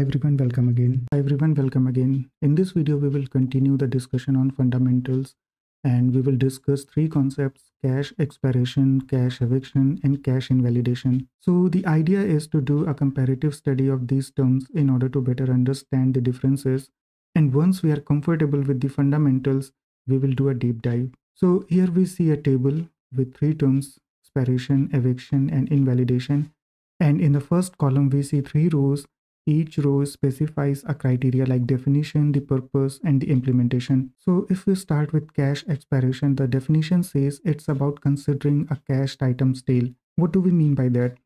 Hi everyone, welcome again. Hi everyone, welcome again. In this video, we will continue the discussion on fundamentals and we will discuss three concepts cache expiration, cache eviction, and cache invalidation. So the idea is to do a comparative study of these terms in order to better understand the differences. And once we are comfortable with the fundamentals, we will do a deep dive. So here we see a table with three terms, expiration, eviction, and invalidation. And in the first column, we see three rows each row specifies a criteria like definition, the purpose, and the implementation. So if we start with cache expiration, the definition says it's about considering a cached item stale. What do we mean by that?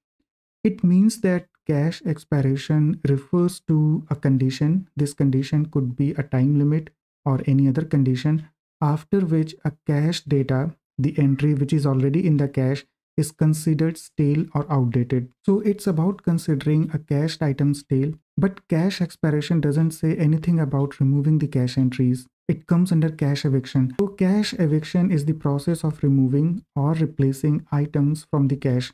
It means that cache expiration refers to a condition. This condition could be a time limit or any other condition after which a cache data, the entry which is already in the cache, is considered stale or outdated. So it's about considering a cached item stale, but cache expiration doesn't say anything about removing the cache entries. It comes under cache eviction. So cache eviction is the process of removing or replacing items from the cache.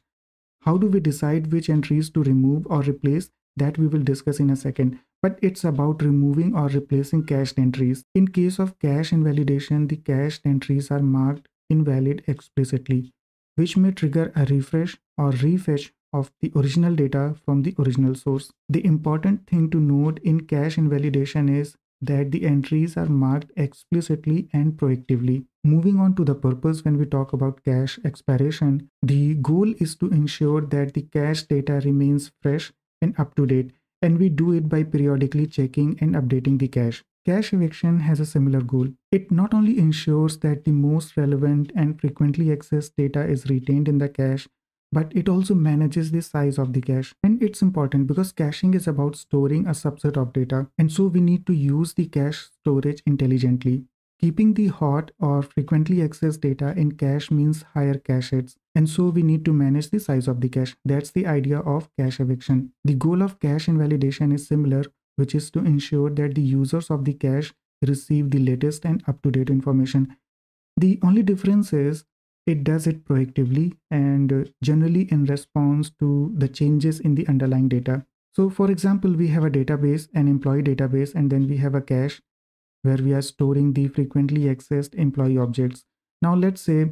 How do we decide which entries to remove or replace? That we will discuss in a second. But it's about removing or replacing cached entries. In case of cache invalidation, the cached entries are marked invalid explicitly which may trigger a refresh or refetch of the original data from the original source. The important thing to note in cache invalidation is that the entries are marked explicitly and proactively. Moving on to the purpose when we talk about cache expiration, the goal is to ensure that the cache data remains fresh and up to date and we do it by periodically checking and updating the cache. Cache eviction has a similar goal. It not only ensures that the most relevant and frequently accessed data is retained in the cache, but it also manages the size of the cache. And it's important because caching is about storing a subset of data. And so we need to use the cache storage intelligently. Keeping the hot or frequently accessed data in cache means higher cache hits. And so we need to manage the size of the cache. That's the idea of cache eviction. The goal of cache invalidation is similar which is to ensure that the users of the cache receive the latest and up-to-date information. The only difference is it does it proactively and uh, generally in response to the changes in the underlying data. So for example, we have a database, an employee database, and then we have a cache where we are storing the frequently accessed employee objects. Now let's say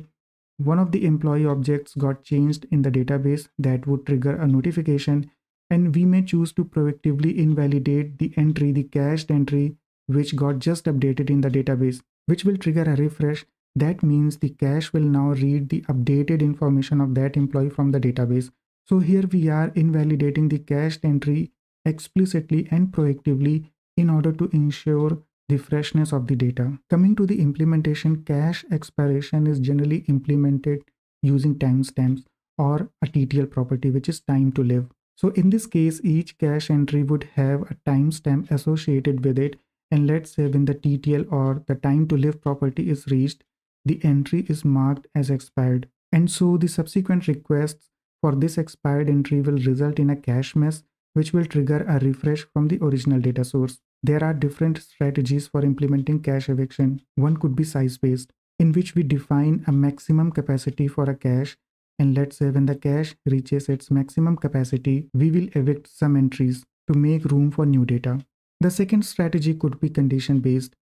one of the employee objects got changed in the database that would trigger a notification and we may choose to proactively invalidate the entry, the cached entry, which got just updated in the database, which will trigger a refresh. That means the cache will now read the updated information of that employee from the database. So here we are invalidating the cached entry explicitly and proactively in order to ensure the freshness of the data. Coming to the implementation, cache expiration is generally implemented using timestamps or a TTL property, which is time to live. So in this case, each cache entry would have a timestamp associated with it. And let's say when the TTL or the time to live property is reached, the entry is marked as expired. And so the subsequent requests for this expired entry will result in a cache miss, which will trigger a refresh from the original data source. There are different strategies for implementing cache eviction. One could be size based, in which we define a maximum capacity for a cache and let's say when the cache reaches its maximum capacity, we will evict some entries to make room for new data. The second strategy could be condition based.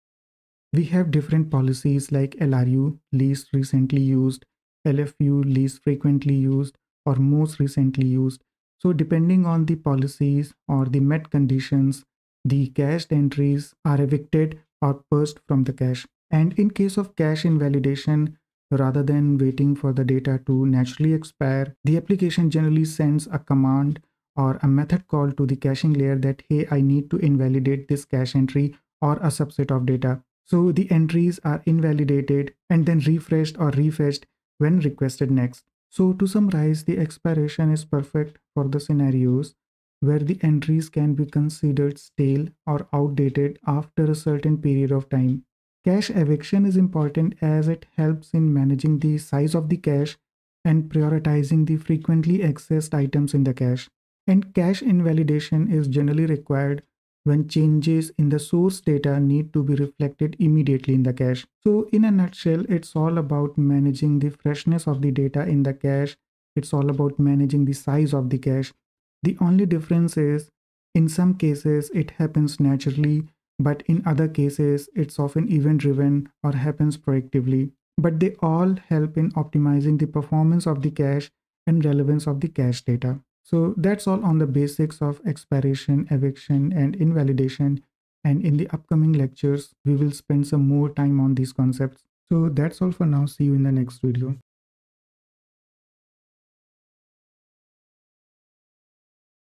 We have different policies like LRU, least recently used, LFU, least frequently used, or most recently used. So depending on the policies or the met conditions, the cached entries are evicted or purged from the cache. And in case of cache invalidation, Rather than waiting for the data to naturally expire, the application generally sends a command or a method call to the caching layer that, hey, I need to invalidate this cache entry or a subset of data. So the entries are invalidated and then refreshed or refetched when requested next. So to summarize, the expiration is perfect for the scenarios where the entries can be considered stale or outdated after a certain period of time. Cache eviction is important as it helps in managing the size of the cache and prioritizing the frequently accessed items in the cache. And cache invalidation is generally required when changes in the source data need to be reflected immediately in the cache. So in a nutshell, it's all about managing the freshness of the data in the cache. It's all about managing the size of the cache. The only difference is In some cases, it happens naturally, but in other cases, it's often event driven or happens proactively. But they all help in optimizing the performance of the cache and relevance of the cache data. So that's all on the basics of expiration, eviction, and invalidation. And in the upcoming lectures, we will spend some more time on these concepts. So that's all for now. See you in the next video.